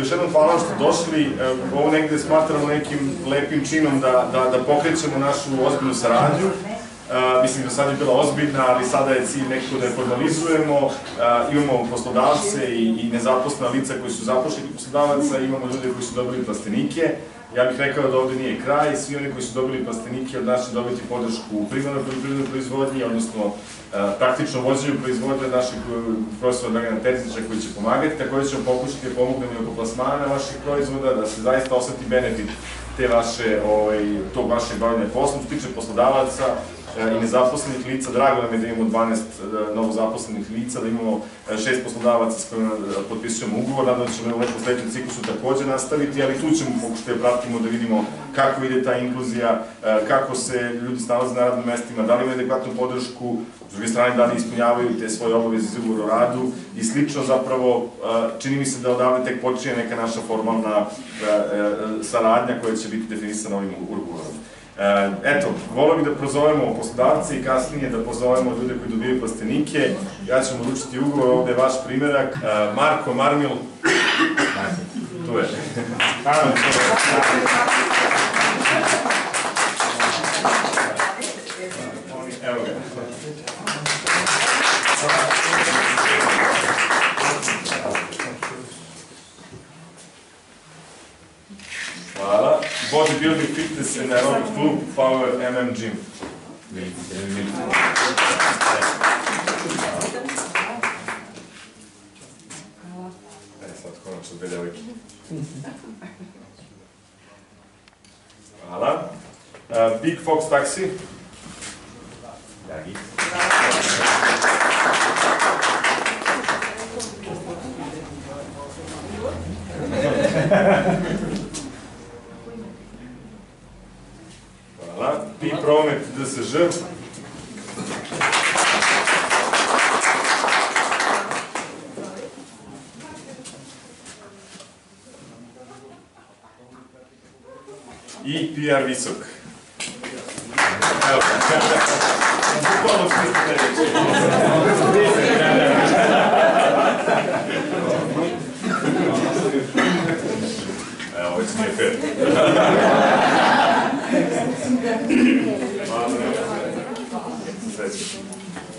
Još jednom hvala što ste došli. Ovo negde smatramo nekim lepim činom da, da, da pokrećemo našu ozbiljnu saradnju. Uh, mislim da sad je bila ozbiljna, ali sada je cilj nekako da je formalizujemo. Uh, imamo poslodavce i, i nezaposlena lica koji su zapošljeni poslodavaca, imamo ljude koji su dobili plastenike. Ja bih rekao da ovde nije kraj, svi oni koji su dobili plastenike od nas će dobiti podršku u primarnoj poljoprivrednoj proizvodnji, odnosno uh, praktično vođenju proizvodnje od naših profesora Dragana Terzića koji će pomagati. Takođe ćemo pokušati da pomognemo i oko plasmana vaših proizvoda, da se zaista oseti benefit te vaše, ovaj, tog vašeg bavljanja poslom, što tiče poslodavaca, E, i nezaposlenih lica. Drago nam je da imamo 12 e, novozaposlenih lica, da imamo e, šest poslodavaca s kojima potpisujemo ugovor. Nadam da ćemo u sledećem ciklusu takođe nastaviti, ali tu ćemo pokušati da pratimo da vidimo kako ide ta inkluzija, kako se ljudi snalaze na radnim mestima, da li imaju adekvatnu podršku, s druge strane da li ispunjavaju te svoje obaveze iz ugovora o radu i slično zapravo čini mi se da odavde tek počinje neka naša formalna saradnja koja će biti definisana ovim ugovorom. E, eto, volio bih da prozovemo poslodavce i kasnije da pozovemo ljude koji dobijaju plastenike. Ja ću mu uručiti ugovor, ovde je vaš primjerak. E, Marko Marmil. Tu je. Evo ga. Hvala. Bodybuilding Fitness and Aerobic Club, Power MM Gym. E, sad konačno dve devojke. Hvala. Uh, Big Fox Taxi. Dragi. и парламент ДСЖ. И пиар висок. Буквально в смысле Очень эффект. したい。